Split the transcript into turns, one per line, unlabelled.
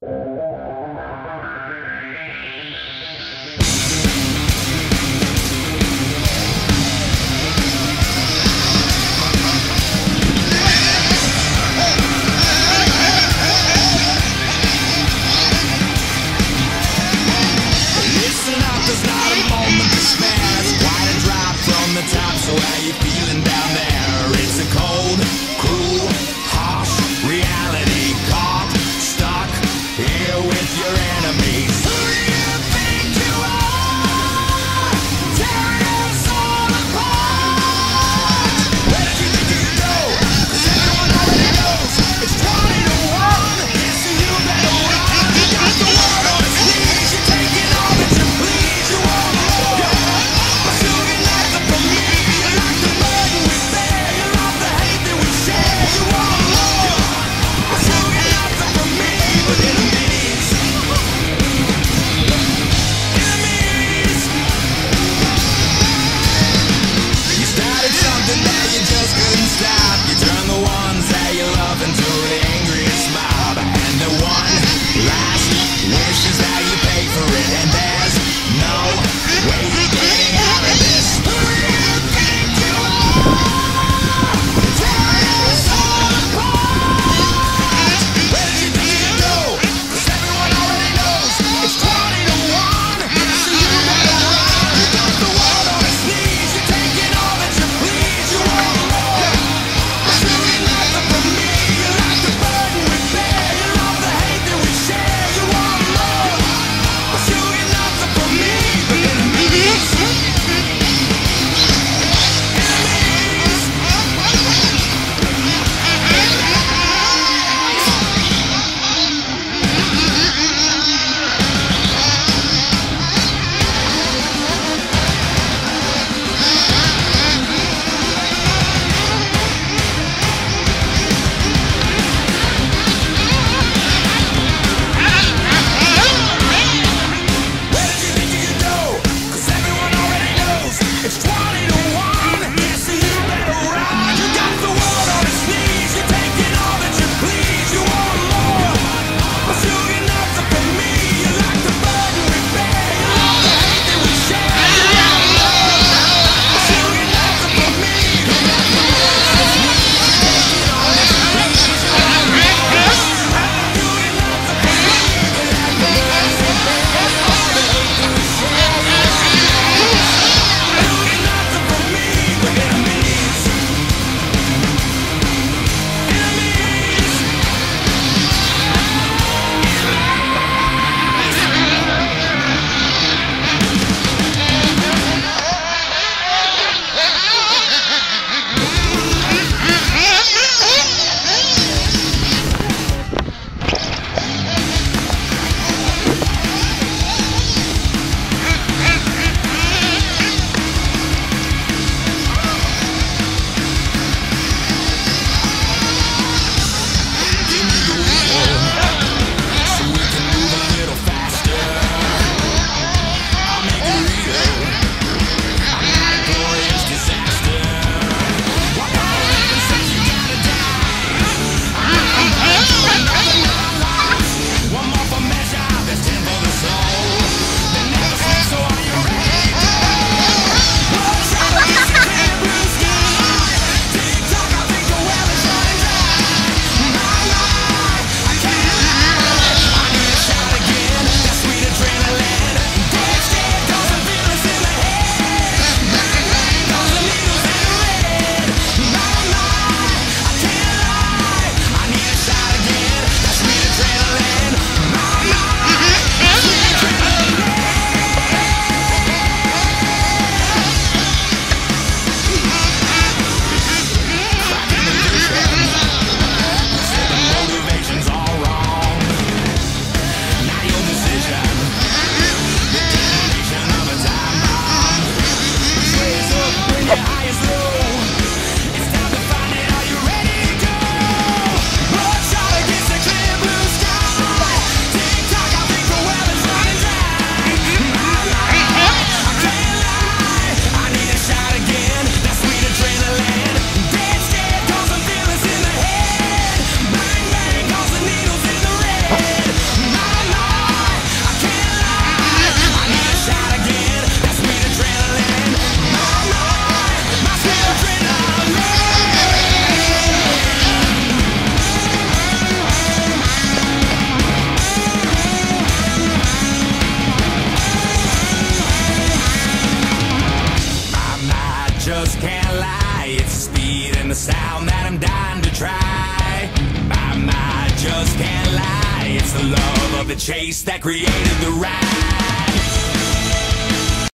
Listen sound that I'm dying to try. My mind just can't lie. It's the love of the chase that created the ride.